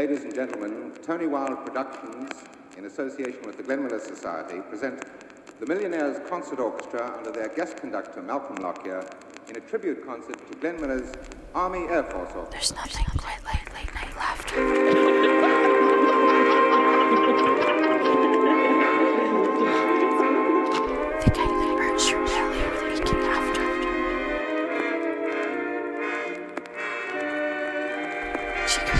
Ladies and gentlemen, Tony Wilde Productions, in association with the Glenn Miller Society, present the Millionaires Concert Orchestra under their guest conductor, Malcolm Lockyer, in a tribute concert to Glenn Miller's Army Air Force Orchestra. There's nothing quite like late night laughter. She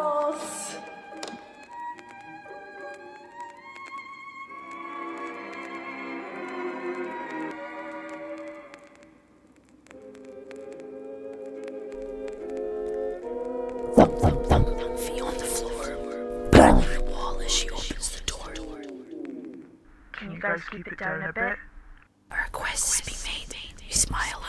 thump, thump, thump, feet on the floor, bang wall as she opens the door. Can you guys keep it down a bit? A request has be made. You smile